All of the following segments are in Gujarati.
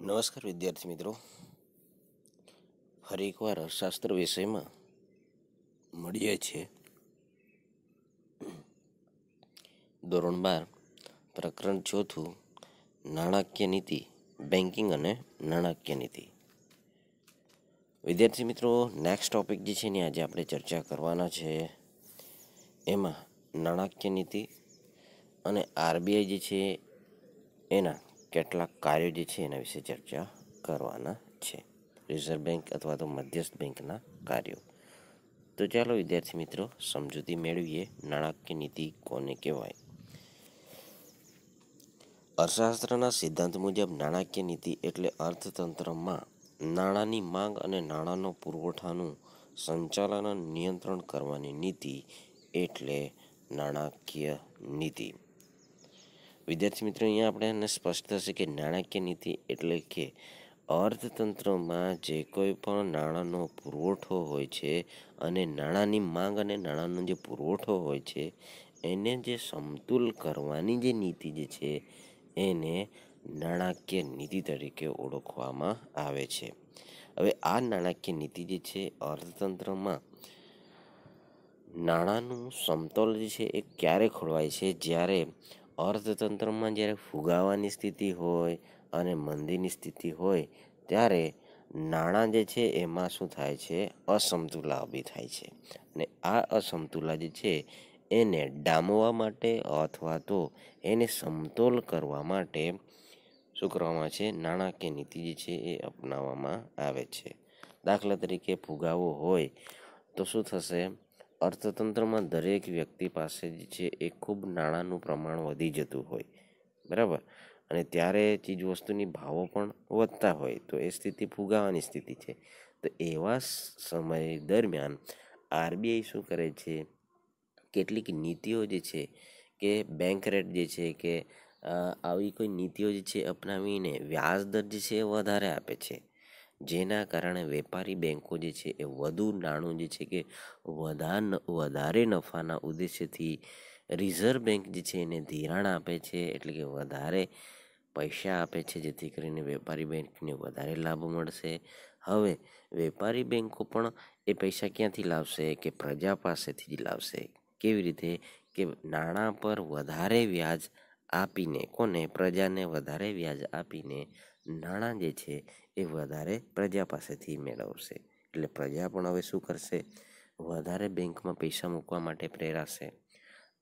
નમસ્કાર વિદ્યાર્થી મિત્રો. ફરી એકવાર અર્થશાસ્ત્ર વિષયમાં મળીએ છીએ. ધોરણ બાર, પ્રકરણ ચોથું, નાણાકીય નીતિ બેન્કિંગ અને નાણાકીય નીતિ. વિદ્યાર્થી મિત્રો નેક્સ્ટ ટોપિક જે છે ને આજે આપણે ચર્ચા કરવાના છે. એમાં નાણાકીય નીતિ અને આરબીઆઈ જે છે એના કેટલાક કાર્યો જે છે એના વિશે ચર્ચા કરવાના છે. રિઝર્વ બેંક અથવા તો મધ્યસ્થ બેંકના કાર્યો. તો ચાલો, વિદ્યાર્થી મિત્રો, સમજૂતી મેળવીએ. નાણાકીય નીતિ કોને કહેવાય? અર્થશાસ્ત્રના સિદ્ધાંત મુજબ, નાણાકીય નીતિ એટલે અર્થતંત્રમાં નાણાંની માંગ અને નાણાંનો પુરવઠાનું સંચાલન નિયંત્રણ કરવાની નીતિ એટલે નાણાકીય નીતિ. વિદ્યાર્થી મિત્રો, અહીંયા આપણે એને સ્પષ્ટ થશે કે નાણાકીય નીતિ એટલે કે અર્થતંત્રમાં જે કોઈ પણ નાણાંનો પુરવઠો હોય છે અને નાણાંની માંગ અને નાણાંનો જે પુરવઠો હોય છે, એને જે સમતુલ કરવાની જે નીતિ જે છે, એને નાણાકીય નીતિ તરીકે ઓળખવામાં આવે છે. હવે આ નાણાકીય નીતિ જે છે, અર્થતંત્રમાં નાણાંનું સમતોલ જે છે એ ક્યારે ખોળવાય છે? જ્યારે અર્થતંત્રમાં જ્યારે ફુગાવાની સ્થિતિ હોય અને મંદીની સ્થિતિ હોય, ત્યારે નાણાં જે છે એમાં શું થાય છે? અસમતુલા ઊભી થાય છે. અને આ અસમતુલા જે છે, એને ડામવા માટે અથવા તો એને સમતોલ કરવા માટે શું કરવામાં છે? નાણાકીય નીતિ જે છે એ અપનાવવામાં આવે છે. દાખલા તરીકે ફુગાવો હોય તો શું થશે? અર્થતંત્રમાં દરેક વ્યક્તિ પાસે જે છે એ ખૂબ નાણાંનું પ્રમાણ વધી જતું હોય, બરાબર? અને ત્યારે ચીજવસ્તુની ભાવો પણ વધતા હોય, તો એ સ્થિતિ ફુગાવાની સ્થિતિ છે. તો એવા સમય દરમિયાન આરબીઆઈ શું કરે છે? કેટલીક નીતિઓ જે છે કે બેંક રેટ જે છે કે આવી કોઈ નીતિઓ જે છે અપનાવીને વ્યાજ દર જે છે એ વધારે આપે છે. જેના કારણે વેપારી બેન્કો જે છે એ વધુ નાણું જે છે કે વધારે નફાના ઉદ્દેશ્યથી રિઝર્વ બેંક જે છે એને ધિરાણ આપે છે, એટલે કે વધારે પૈસા આપે છે, જેથી કરીને વેપારી બેંકને વધારે લાભ મળશે. હવે, વેપારી બેન્કો પણ એ પૈસા ક્યાંથી લાવશે કે પ્રજા પાસેથી જ લાવશે? કેવી રીતે? કે નાણાં પર વધારે વ્યાજ આપીને, કોને? પ્રજાને વધારે વ્યાજ આપીને નાણાં જે છે એ વધારે પ્રજા પાસેથી મેળવશે. એટલે પ્રજા પણ હવે શું કરશે? વધારે બેંકમાં પૈસા મૂકવા માટે પ્રેરાશે.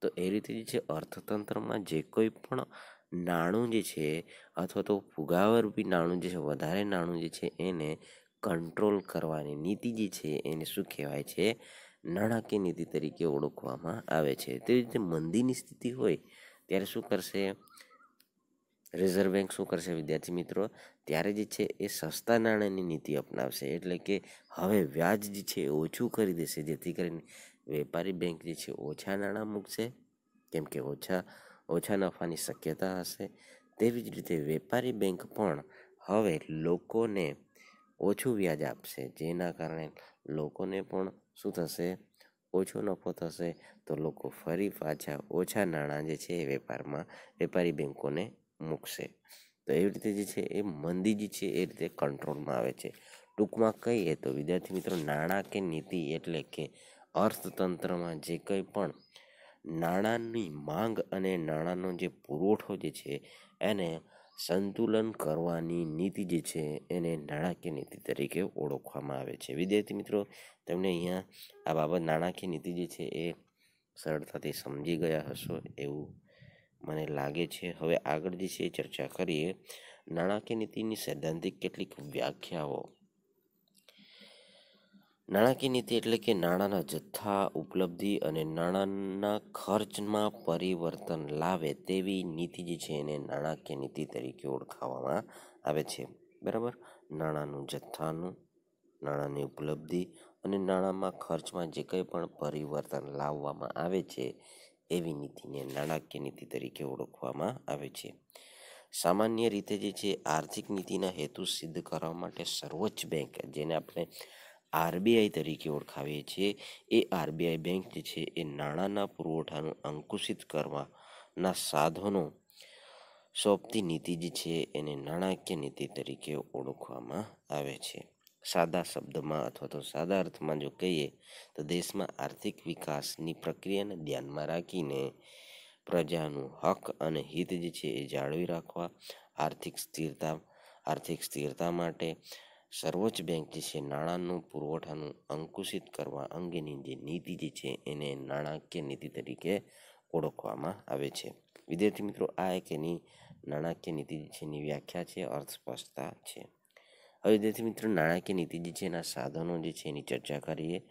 તો એ રીતે જે છે, અર્થતંત્રમાં જે કોઈ પણ નાણું જે છે, અથવા તો ફુગાવારૂપી નાણું જે છે, વધારે નાણું જે છે, એને કંટ્રોલ કરવાની નીતિ જે છે, એને શું કહેવાય છે? નાણાકીય નીતિ તરીકે ઓળખવામાં આવે છે. તેવી રીતે મંદીની સ્થિતિ હોય, ત્યારે શું કરશે? રિઝર્વ બેંક શું કરશે? વિદ્યાર્થી મિત્રો, ત્યારે જે છે એ સસ્તા નાણાંની નીતિ અપનાવશે. એટલે કે હવે વ્યાજ જે છે એ ઓછું કરી દેશે, જેથી કરીને વેપારી બેંક જે છે ઓછા નાણાં મૂકશે, કેમ કે ઓછા ઓછા નફાની શક્યતા હશે. તેવી જ રીતે વેપારી બેંક પણ હવે લોકોને ઓછું વ્યાજ આપશે, જેના કારણે લોકોને પણ શું થશે? ઓછો નફો થશે. તો લોકો ફરી પાછા ઓછા નાણાં જે છે એ વેપારમાં, વેપારી બેંકોને મૂકશે. તો એવી રીતે જે છે એ મંદી જે છે એ રીતે કંટ્રોલમાં આવે છે. ટૂંકમાં કહીએ તો વિદ્યાર્થી મિત્રો નાણાકીય નીતિ એટલે કે અર્થતંત્રમાં જે કંઈ પણ નાણાંની માંગ અને નાણાંનો જે પુરવઠો જે છે એને સંતુલન કરવાની નીતિ જે છે એને નાણાકીય નીતિ તરીકે ઓળખવામાં આવે છે. વિદ્યાર્થી મિત્રો, તમને અહીંયા આ બાબત નાણાકીય નીતિ જે છે એ સરળતાથી સમજી ગયા હશો એવું મને લાગે છે. હવે આગળ જે છે ચર્ચા કરીએ. નાણાકીય નીતિની સૈદ્ધાંતિક કેટલીક વ્યાખ્યાઓ. નાણાકીય નીતિ એટલે કે નાણાંના જથ્થા, ઉપલબ્ધિ અને નાણાંના ખર્ચમાં પરિવર્તન લાવે તેવી નીતિ જે છે એને નાણાકીય નીતિ તરીકે ઓળખાવવામાં આવે છે. બરાબર? નાણાંનું જથ્થાનું, નાણાંની ઉપલબ્ધિ અને નાણાંમાં ખર્ચમાં જે કંઈ પણ પરિવર્તન લાવવામાં આવે છે એવી નીતિને નાણાકીય નીતિ તરીકે ઓળખવામાં આવે છે. સામાન્ય રીતે જે છે, આર્થિક નીતિના હેતુ સિદ્ધ કરવા માટે સર્વોચ્ચ બેંક, જેને આપણે આરબીઆઈ તરીકે ઓળખાવીએ છીએ, એ આરબીઆઈ બેંક જે છે, એ નાણાંના પુરવઠાનું અંકુશિત કરવાના સાધનો સોંપતી નીતિ જે છે, એને નાણાકીય નીતિ તરીકે ઓળખવામાં આવે છે. સાદા શબ્દમાં અથવા તો સાદા અર્થમાં જો કહીએ, તો દેશમાં આર્થિક વિકાસની પ્રક્રિયાને ધ્યાનમાં રાખીને પ્રજાનું હક અને હિત જે છે એ જાળવી રાખવા, આર્થિક સ્થિરતા આર્થિક સ્થિરતા માટે સર્વોચ્ચ બેંક જે છે નાણાંનું પુરવઠાનું અંકુશિત કરવા અંગેની જે નીતિ જે છે એને નાણાકીય નીતિ તરીકે ઓળખવામાં આવે છે. વિદ્યાર્થી મિત્રો, આ એક એની નાણાકીય નીતિ જે છે એની વ્યાખ્યા છે અર્થ સ્પષ્ટતા છે. હવે વિદ્યાર્થી નાણાકીય નીતિ જે છે એના સાધનો જે છે એની ચર્ચા કરીએ.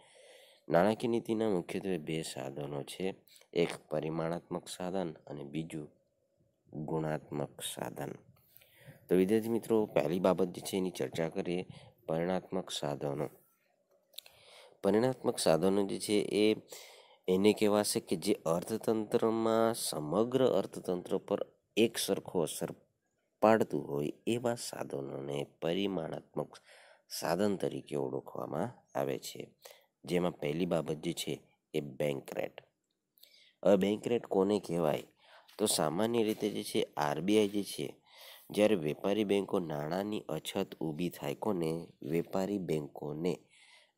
નાણાકીય નીતિના મુખ્યત્વે બે સાધનો છે. એક પરિમાણાત્મક સાધન અને બીજું ગુણાત્મક સાધન. તો વિદ્યાર્થી મિત્રો, પહેલી બાબત જે છે એની ચર્ચા કરીએ. પરિણાત્મક સાધનો. પરિણાત્મક સાધનો જે છે એ એને કહેવાશે કે જે અર્થતંત્રમાં સમગ્ર અર્થતંત્ર પર એક સરખો અસર પાડતું હોય એવા સાધનોને પરિમાણાત્મક સાધન તરીકે ઓળખવામાં આવે છે. જેમાં પહેલી બાબત જે છે એ બેંક રેટ હવે બેંક કોને કહેવાય? તો સામાન્ય રીતે જે છે આરબીઆઈ જે છે, જ્યારે વેપારી બેંકો નાણાંની અછત ઊભી થાય કોને? વેપારી બેંકોને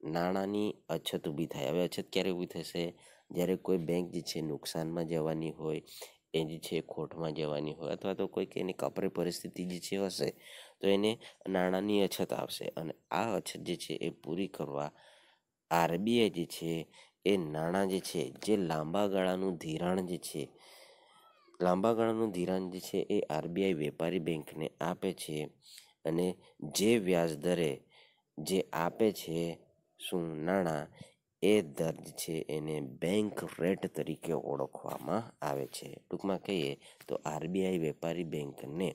નાણાંની અછત ઊભી થાય. હવે અછત ક્યારે ઊભી થશે? જ્યારે કોઈ બેંક જે છે નુકસાનમાં જવાની હોય એ જે છે ખોટમાં જવાની હોય અથવા તો કોઈક એની કપરી પરિસ્થિતિ જે છે હશે, તો એને નાણાંની અછત આવશે. અને આ અછત જે છે એ પૂરી કરવા આરબીઆઈ જે છે એ નાણાં જે છે, જે લાંબા ગાળાનું ધિરાણ જે છે, લાંબા ગાળાનું ધિરાણ જે છે એ આરબીઆઈ વેપારી બેંકને આપે છે અને જે વ્યાજ દરે જે આપે છે શું નાણાં એ દર્દ છે એને બેંક રેટ તરીકે ઓળખવામાં આવે છે. ટૂંકમાં કહીએ તો આરબીઆઈ વેપારી બેંકને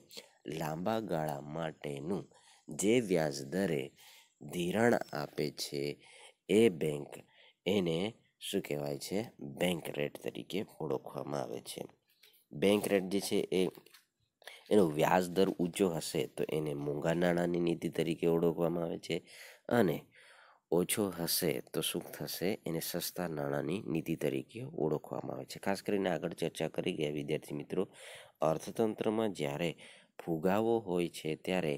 લાંબા ગાળા માટેનું જે વ્યાજ દરે ધિરાણ આપે છે એ બેંક એને શું કહેવાય છે? બેંક રેટ તરીકે ઓળખવામાં આવે છે. બેંક રેટ જે છે એ, એનો વ્યાજ દર ઊંચો હશે તો એને મોંઘા નાણાંની નીતિ તરીકે ઓળખવામાં આવે છે અને ઓછો હશે તો શું થશે? એને સસ્તા નાણાંની નીતિ તરીકે ઓળખવામાં આવે છે. ખાસ કરીને આગળ ચર્ચા કરી ગયા વિદ્યાર્થી મિત્રો, અર્થતંત્રમાં જ્યારે ફુગાવો હોય છે, ત્યારે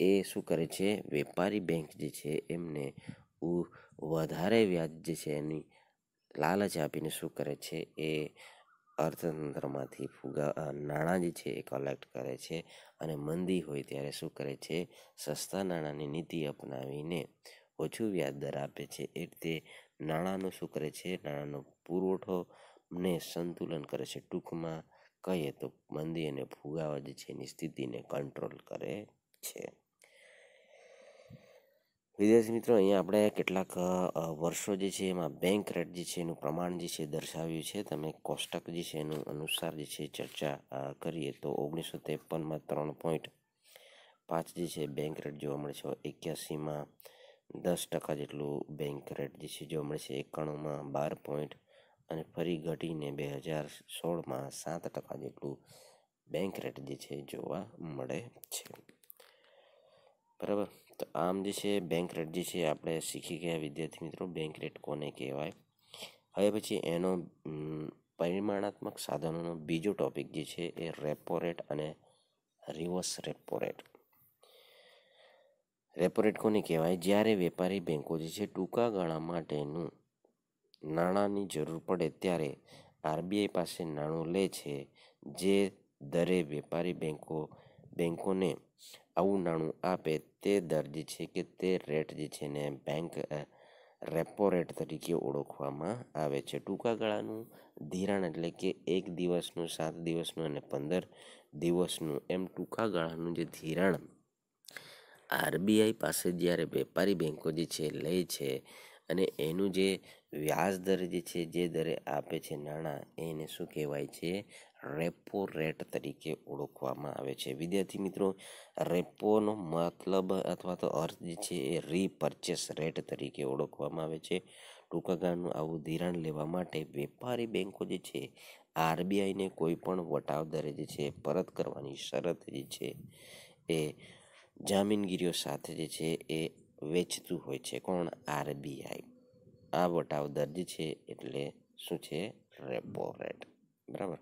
એ શું કરે છે? વેપારી બેંક જે છે, એમને વધારે વ્યાજ જે છે, એની લાલચ આપીને શું કરે છે? એ અર્થતંત્રમાંથી ફુગા નાણાં જે છે, એ કલેક્ટ કરે છે અને મંદી હોય ત્યારે શું કરે છે? સસ્તા નાણાંની નીતિ અપનાવીને ઓછું વ્યાજ દર આપે છે. એ રીતે નાણાંનો શું કરે છે? નાણાંનો પુરવઠો ને સંતુલન કરે છે. ટૂંકમાં કહીએ તો મંદી અને ફુગાવા જે છે એની સ્થિતિને કંટ્રોલ કરે છે. વિદ્યાર્થી મિત્રો, અહીંયા આપણે કેટલાક વર્ષો જે છે એમાં બેંક રેટ જે છે એનું પ્રમાણ જે છે દર્શાવ્યું છે. તમે કોષ્ટક જે છે એનું અનુસાર જે છે ચર્ચા કરીએ તો ઓગણીસો ત્રેપનમાં ત્રણ પોઈન્ટ પાંચ જે છે બેંક રેટ જોવા મળે છે. એક્યાસીમાં દસ ટકા જેટલું બેંક રેટ જે છે જોવા મળે છે એકાણુંમાં બાર પોઈન્ટ અને ફરી ઘટીને બે હજાર સોળમાં સાત ટકા જેટલું બેંક રેટ જે છે જોવા મળે છે. બરાબર? તો આમ જે છે બેંક રેટ જે છે, આપણે શીખી ગયા વિદ્યાર્થી મિત્રો બેંક રેટ કોને કહેવાય? હવે પછી એનો પરિમાણાત્મક સાધનોનો બીજો ટોપિક જે છે, એ રેપો રેટ અને reverse repo rate repo rate કોને કહેવાય? જ્યારે વેપારી બેંકો જે છે, ટૂંકા ગાળા માટેનું નાણાંની જરૂર પડે ત્યારે આરબીઆઈ પાસે નાણું લે છે, જે દરે વેપારી બેંકો, બેંકોને આવું નાણું આપે. તે દર જે છે કે તે રેટ જે છે ને બેંક રેપો રેટ તરીકે ઓળખવામાં આવે છે. ટૂંકા ગાળાનું ધિરાણ એટલે કે એક દિવસનું, સાત દિવસનું અને પંદર દિવસનું એમ ટૂંકા ગાળાનું જે ધિરાણ આરબીઆઈ પાસે જ્યારે વેપારી બેંકો જે છે લે છે અને એનું જે વ્યાજ દર જે છે, જે દરે આપે છે નાણાં, એને શું કહેવાય છે? રેપો રેટ તરીકે ઓળખવામાં આવે છે. વિદ્યાર્થી મિત્રો, રેપોનો મતલબ અથવા તો અર્થ જે છે એ રીપર્ચેસ રેટ તરીકે ઓળખવામાં આવે છે. ટૂંકા ગાળાનું આવું ધિરાણ લેવા માટે વેપારી બેન્કો જે છે, આરબીઆઈને કોઈ પણ વટાવ દરે જે છે પરત કરવાની શરત જે છે એ જામીનગીરીઓ સાથે જે છે એ વેચતું હોય છે. કોણ? આરબીઆઈ. આ વટાવ દર જે છે એટલે શું છે? રેપો રેટ બરાબર?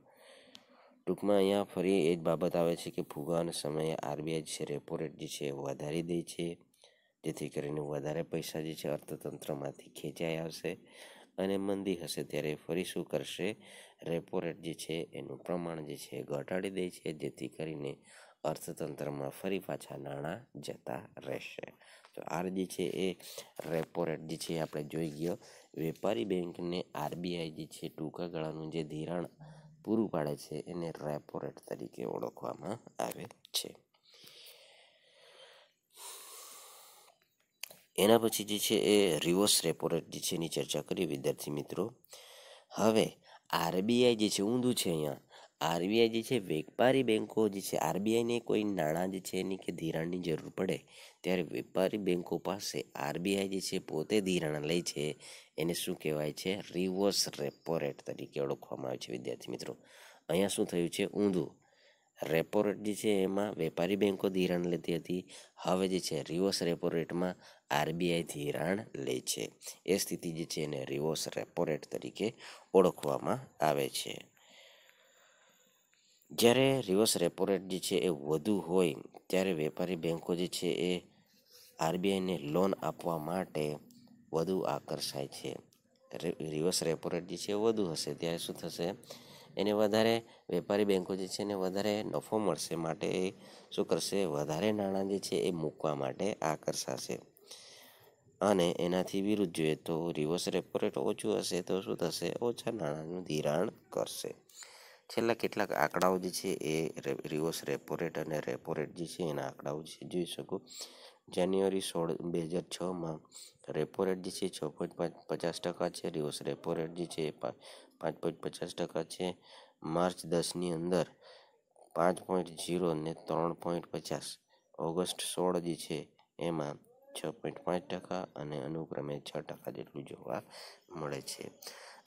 ટૂંકમાં અહીંયા ફરી એ જ બાબત આવે છે કે ફુગાવાના સમયે આરબીઆઈ છે રેપો રેટ જે છે વધારી દે છે. જેથી કરીને વધારે પૈસા જે છે અર્થતંત્રમાંથી ખેંચાઈ આવશે અને મંદી હશે ત્યારે ફરી શું કરશે? રેપો રેટ જે છે એનું પ્રમાણ જે છે ઘટાડી દે છે. જેથી કરીને અર્થતંત્રમાં ફરી પાછા નાણાં જતા રહેશે. તો આર જે છે એ રેપો રેટ જે છે આપણે જોઈ ગયો. વેપારી બેંકને આરબીઆઈ જે છે ટૂંકા ગાળાનું જે ધિરાણ પૂરું પાડે છે એને રેપો રેટ તરીકે ઓળખવામાં આવે છે. એના પછી જે છે એ રિવર્સ રેપો રેટ જે છે એની ચર્ચા કરીએ વિદ્યાર્થી મિત્રો. હવે આરબીઆઈ જે છે ઊંધું છે અહીંયા. આરબીઆઈ જે છે, વેપારી બેન્કો જે છે, આરબીઆઈને કોઈ નાણાં જે છે એની કે ધિરાણની જરૂર પડે, ત્યારે વેપારી બેન્કો પાસે આરબીઆઈ જે છે પોતે ધિરાણ લે છે. એને શું કહેવાય છે? રિવર્સ રેપો રેટ તરીકે ઓળખવામાં આવે છે, વિદ્યાર્થી મિત્રો. અહીંયા શું થયું છે? ઊંધું. રેપો રેટ જે છે એમાં વેપારી બેન્કો ધિરાણ લેતી હતી. હવે જે છે, રિવર્સ રેપો રેટમાં આરબીઆઈ ધિરાણ લે છે. એ સ્થિતિ જે છે એને રિવર્સ રેપો રેટ તરીકે ઓળખવામાં આવે છે. જ્યારે રિવર્સ રેપો રેટ જે છે એ વધુ હોય, ત્યારે વેપારી બેન્કો જે છે એ આરબીઆઈને લોન આપવા માટે વધુ આકર્ષાય છે. રિવર્સ રેપો રેટ જે છે એ વધુ હશે. ત્યારે શું થશે? એને વધારે વેપારી બેન્કો જે છે એને વધારે નફો મળશે માટે એ શું કરશે? વધારે નાણાં જે છે એ મૂકવા માટે આકર્ષાશે. અને એનાથી વિરુદ્ધ જોઈએ તો રિવર્સ રેપો રેટ ઓછું હશે તો શું થશે? ઓછા નાણાંનું ધિરાણ કરશે. છેલ્લા કેટલાક આંકડાઓ જે છે એ રિવર્સ રેપો રેટ અને રેપો રેટ જે છે એના આંકડાઓ છે જોઈ શકો. જાન્યુઆરી સોળ, બે હજાર છમાં રેપો રેટ જે છે છ પોઈન્ટ પાંચ, પચાસ ટકા છે. રિવર્સ રેપો રેટ જે છે એ પાંચ પોઈન્ટ પચાસ ટકા છે. માર્ચ દસની અંદર પાંચ પોઈન્ટ જીરો ને ત્રણ પોઈન્ટ પચાસ. ઓગસ્ટ સોળ જે છે એમાં છ પોઈન્ટ પાંચ ટકા અને અનુક્રમે છ ટકા જેટલું જોવા મળે છે.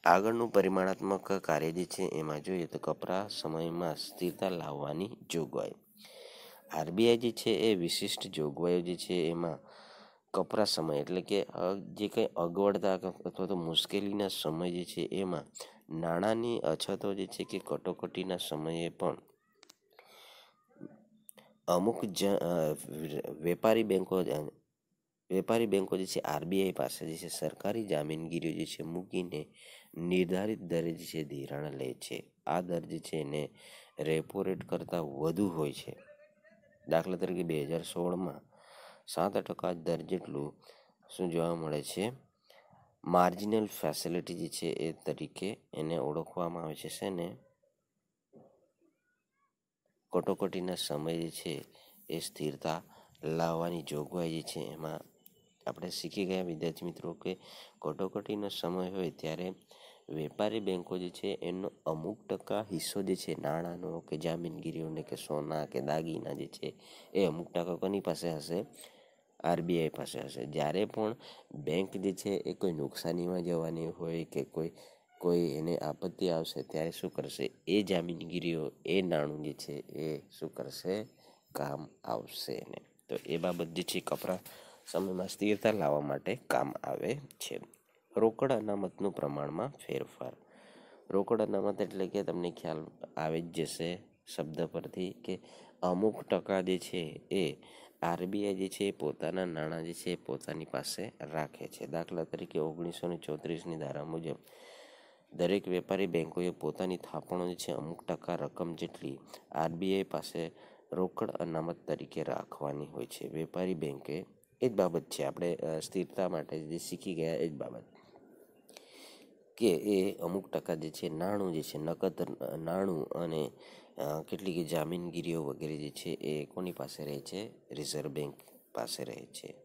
આગળનું પરિમાણાત્મક કાર્ય જે છે એમાં જોઈએ તો કપરા સમયમાં સ્થિરતા લાવવાની જોગવાઈ. આરબીઆઈ જે છે એ વિશિષ્ટ જોગવાઈઓ જે છે એમાં કપરા સમય એટલે કે જે કંઈ અગવડતા અથવા તો મુશ્કેલીના સમય જે છે એમાં નાણાંની અછતો જે છે કે કટોકટીના સમયે પણ અમુક જ વેપારી બેંકો વેપારી બેંકો જે છે આરબીઆઈ પાસે જે છે સરકારી જામીનગીરીઓ જે છે મૂકીને નિર્ધારિત દર જે છે ધિરાણ લે છે. આ દર છે એને રેપો રેટ કરતાં વધુ હોય છે. દાખલા તરીકે બે હજાર સોળમાં સાત ટકા દર જેટલું શું જોવા મળે છે? માર્જિનલ ફેસિલિટી જે છે એ તરીકે એને ઓળખવામાં આવે છે. શેને? કટોકટીના સમય જે છે એ સ્થિરતા લાવવાની જોગવાઈ જે છે એમાં આપણે શીખી ગયા વિદ્યાર્થી મિત્રો કે કટોકટીનો સમય હોય ત્યારે વેપારી બેંકો જે છે, એનો અમુક ટકા હિસ્સો જે છે, નાણાંનો કે જામીનગીરીઓને કે સોના કે દાગીના જે છે, એ અમુક ટકા કોની પાસે હશે? આરબીઆઈ પાસે હશે. જ્યારે પણ બેંક જે છે, એ કોઈ નુકસાનીમાં જવાની હોય કે કોઈ કોઈ એને આપત્તિ આવશે, ત્યારે શું કરશે? એ જામીનગીરીઓ, એ નાણું જે છે, એ શું કરશે? કામ આવશે એને. તો એ બાબત જે છે કપરા સમયમાં સ્થિરતા લાવવા માટે કામ આવે છે. રોકડ અનામતનું પ્રમાણમાં ફેરફાર. રોકડ અનામત એટલે કે તમને ખ્યાલ આવી જ જશે શબ્દ પરથી કે અમુક ટકા જે છે એ આરબીઆઈ જે છે એ પોતાના નાણાં જે છે એ પોતાની પાસે રાખે છે. દાખલા તરીકે ઓગણીસો ને ચોત્રીસની ધારા મુજબ દરેક વેપારી બેન્કોએ પોતાની થાપણો જે છે અમુક ટકા રકમ જેટલી આરબીઆઈ પાસે રોકડ અનામત તરીકે રાખવાની હોય છે. વેપારી બેંકે એ જ બાબત છે. આપણે સ્થિરતા માટે જે શીખી ગયા એ જ બાબત. કે એ અમુક ટકા જે છે નાણું જે છે નકદ નાણું અને કેટલીક જામીનગીરીઓ વગેરે જે છે એ કોની પાસે રહે છે? રિઝર્વ બેંક પાસે રહે છે.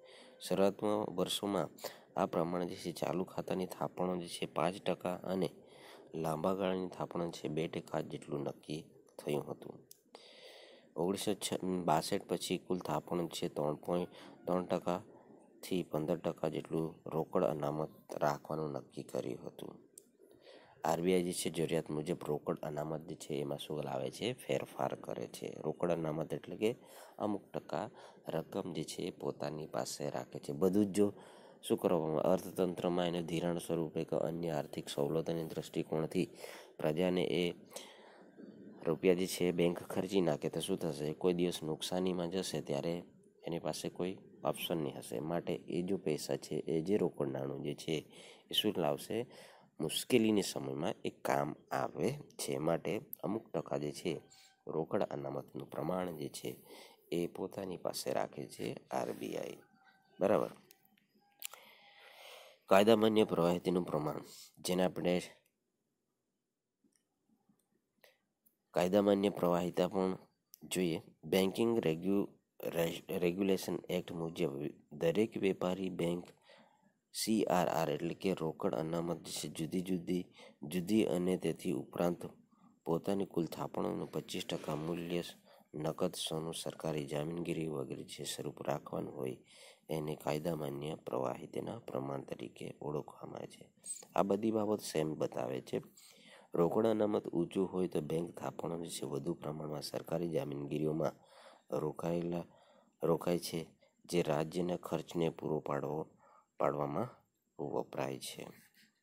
શરૂઆતમાં વર્ષોમાં આ પ્રમાણે જે છે ચાલુ ખાતાની થાપણો જે છે પાંચ ટકા અને લાંબા ગાળાની થાપણો છે બે ટકા જેટલું નક્કી થયું હતું. ઓગણીસો છ, બાસઠ પછી કુલ થાપણો છે ત્રણ પોઈન્ટ, ત્રણ ટકાથી પંદર ટકા જેટલું રોકડ અનામત રાખવાનું નક્કી કર્યું હતું. આરબીઆઈ જે છે, જરૂરિયાત મુજબ રોકડ અનામત જે છે, એમાં શું લાવે છે? ફેરફાર કરે છે. રોકડ અનામત એટલે કે અમુક ટકા રકમ જે છે, એ પોતાની પાસે રાખે છે. બધું જ જો શું કરવામાં અર્થતંત્રમાં એને ધિરાણ સ્વરૂપે કે અન્ય આર્થિક સવલતોની દૃષ્ટિકોણથી પ્રજાને એ રૂપિયા જે છે બેંક ખર્ચી નાખે તો શું થશે? કોઈ દિવસ નુકસાનીમાં જશે ત્યારે એની પાસે કોઈ ઓપ્શન નહીં હશે. માટે એ જો પૈસા છે, એ જે રોકડ નાણું જે છે, એ શું લાવશે? મુશ્કેલીની સમયમાં એ કામ આવે છે. માટે અમુક ટકા જે છે, રોકડ અનામતનું પ્રમાણ જે છે, એ પોતાની પાસે રાખે છે આરબીઆઈ. બરાબર? કાયદામાન્ય પ્રવાહિતીનું પ્રમાણ, જેને આપણે કાયદામાન્ય પ્રવાહિતા પણ જોઈએ. બેન્કિંગ રેગ્યુ રેગ્યુલેશન એક્ટ મુજબ, દરેક વેપારી બેંક સીઆરઆર એટલે કે રોકડ અનામત છે, જુદી જુદી જુદી અને તેથી ઉપરાંત પોતાની કુલ થાપણોનું પચીસ ટકા મૂલ્ય નકદ સોનું સરકારી જામીનગીરી વગેરે જે સ્વરૂપ રાખવાનું હોય, એને કાયદા માન્ય પ્રવાહિતના પ્રમાણ તરીકે ઓળખવામાં આવે છે. આ બધી બાબત સેમ બતાવે છે. રોકડ અનામત ઊંચું હોય તો બેંક થાપણો જે વધુ પ્રમાણમાં સરકારી જામીનગીરીઓમાં રોકાયેલા, રોકાય છે, જે રાજ્યના ખર્ચને પૂરો પાડવો, પાડવામાં વપરાય છે.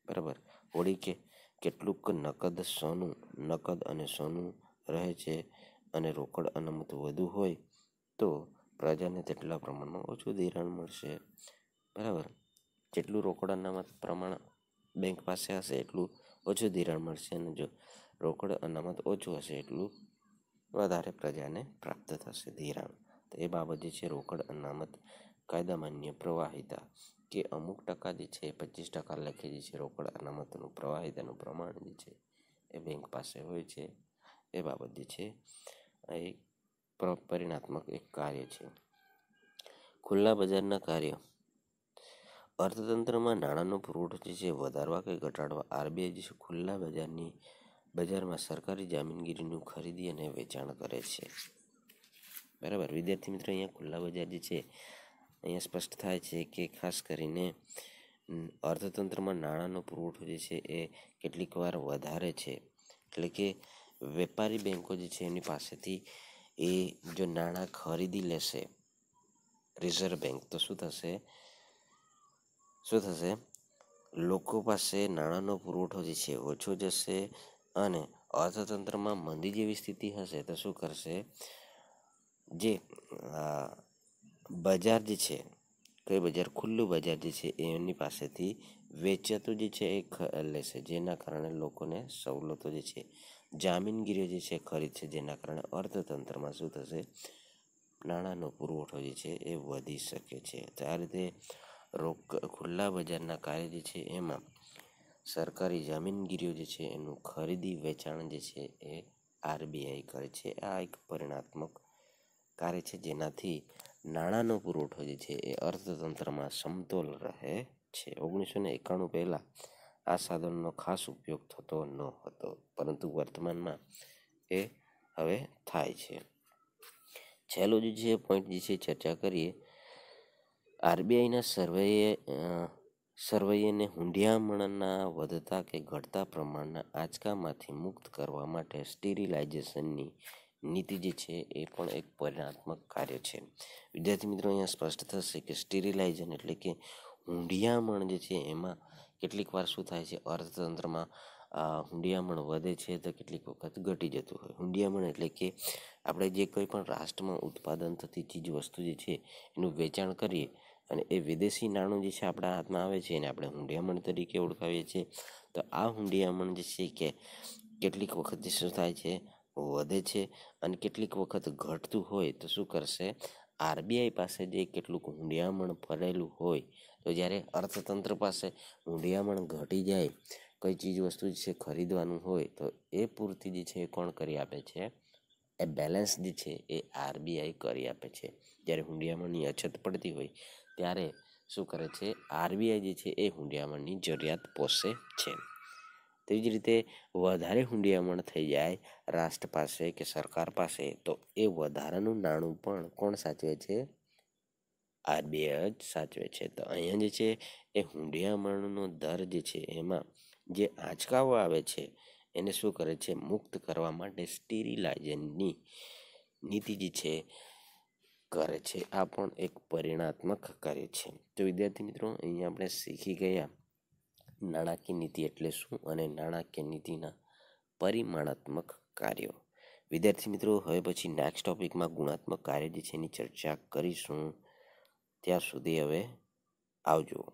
બરાબર? હોળી કે કેટલુંક નકદ સોનું, નકદ અને સોનું રહે છે અને રોકડ અનામત વધુ હોય તો પ્રજાને તેટલા પ્રમાણમાં ઓછું ધિરાણ મળશે. બરાબર? જેટલું રોકડ અનામત પ્રમાણ બેંક પાસે હશે, એટલું ઓછું ધિરાણ મળશે અને જો રોકડ અનામત ઓછું હશે, એટલું વધારે પ્રજાને પ્રાપ્ત થશે. ધિરાણ. તો એ બાબત જે છે, રોકડ અનામત કાયદા માન્ય પ્રવાહિતા કે અમુક ટકા જે છે, પચીસ ટકા લખી જે છે, રોકડ અનામતનું પ્રવાહિતાનું પ્રમાણ જે છે, એ બેંક પાસે હોય છે. એ બાબત જે છે એક પરિણાત્મક એક કાર્ય છે. ખુલ્લા બજારના કાર્ય. અર્થતંત્રમાં નાણાંનો પુરવઠો જે છે, વધારવા કે ઘટાડવા. આરબીઆઈ જે છે, ખુલ્લા બજારની બજારમાં સરકારી જામીનગીરીનું ખરીદી અને વેચાણ કરે છે. બરાબર? વિદ્યાર્થી મિત્રો, અહીંયા ખુલ્લા બજાર જે છે, અહીંયા સ્પષ્ટ થાય છે કે ખાસ કરીને અર્થતંત્રમાં નાણાંનો પુરવઠો જે છે એ કેટલીક વાર વધારે છે. એટલે કે વેપારી બેન્કો જે છે એની પાસેથી એ જો નાણાં ખરીદી લેશે, રિઝર્વ બેંક, તો શું થશે? શું થશે? લોકો પાસે નાણાંનો પુરવઠો જે છે ઓછો જશે અને અર્થતંત્રમાં મંદી જેવી સ્થિતિ હશે તો શું કરશે? જે બજાર જે છે, કઈ બજાર? ખુલ્લું બજાર જે છે, એમની પાસેથી વેચાતું જે છે એ લેશે. જેના કારણે લોકોને સવલતો જે છે, જામીનગીરીઓ જે છે ખરીદશે જેના કારણે અર્થતંત્રમાં શું થશે? નાણાંનો પુરવઠો જે છે એ વધી શકે છે. તો આ રીતે રોક, ખુલ્લા બજારના કાર્ય જે છે એમાં સરકારી જામીનગીરીઓ જે છે એનું ખરીદી વેચાણ જે છે એ આરબીઆઈ કરે છે. આ એક પરિણાત્મક કાર્ય છે જેનાથી નાણાંનો પુરવઠો જે છે એ અર્થતંત્રમાં સમતોલ રહે છે. ઓગણીસો ને એકાણું પહેલાં આ સાધનનો ખાસ ઉપયોગ થતો ન હતો પરંતુ વર્તમાનમાં એ હવે થાય છે. છેલ્લો જે છે પોઈન્ટ જે છે ચર્ચા કરીએ. આરબીઆઈના સર્વેએ સર્વેયને હુંડિયામણના વધતા કે ઘટતા પ્રમાણના આંચકામાંથી મુક્ત કરવા માટે સ્ટીરિલાઇઝેશનની નીતિ જે છે એ પણ એક પરિણાત્મક કાર્ય છે. વિદ્યાર્થી મિત્રો, અહીંયા સ્પષ્ટ થશે કે સ્ટીરિલાઇઝન એટલે કે હુંડિયામણ જે છે એમાં કેટલીક વાર શું થાય છે? અર્થતંત્રમાં હુંડિયામણ વધે છે તો કેટલીક વખત ઘટી જતું હોય. હુંડિયામણ એટલે કે આપણે જે કોઈ પણ રાષ્ટ્રમાં ઉત્પાદન થતી ચીજ વસ્તુ જે છે એનું વેચાણ કરીએ અને એ વિદેશી નાણું જે છે આપણા હાથમાં આવે છે એને આપણે હુંડિયામણ તરીકે ઓળખાવીએ છીએ. તો આ હુંડિયામણ જે છે કે કેટલીક વખત જે શું થાય છે? વધે છે અને કેટલીક વખત ઘટતું હોય તો શું કરશે? આરબીઆઈ પાસે જે કેટલુંક હુંડિયામણ ભરેલું હોય, તો જ્યારે અર્થતંત્ર પાસે હુંડિયામણ ઘટી જાય, કઈ ચીજ વસ્તુ છે ખરીદવાનું હોય, તો એ પૂરતી જે છે એ કોણ કરી આપે છે? એ બેલેન્સ જે છે એ આરબીઆઈ કરી આપે છે. જ્યારે હુંડિયામણની અછત પડતી હોય ત્યારે શું કરે છે? આરબીઆઈ જે છે એ હુંડિયામણની જરૂરિયાત પોષે છે. તેવી રીતે વધારે હુંડિયામણ થઈ જાય રાષ્ટ્ર પાસે કે સરકાર પાસે, તો એ વધારાનું નાણું પણ કોણ સાચવે છે? આરબીઆઈ જ સાચવે છે. તો અહીંયા જે છે એ હુંડિયામણનો દર જે છે એમાં જે આંચકાઓ આવે છે, એને શું કરે છે? મુક્ત કરવા માટે સ્ટીરિલાઇઝનની નીતિ જે છે કરે છે, આ પણ એક પરિણાત્મક કાર્ય છે. તો વિદ્યાર્થી મિત્રો અહીંયા આપણે શીખી ગયા નાણાકીય નીતિ એટલે શું અને નાણાકીય નીતિના પરિમાણાત્મક કાર્યો. વિદ્યાર્થી મિત્રો, હવે પછી નેક્સ્ટ ટોપિકમાં ગુણાત્મક કાર્ય જે છે એની ચર્ચા કરીશું. ત્યાં સુધી હવે આવજો.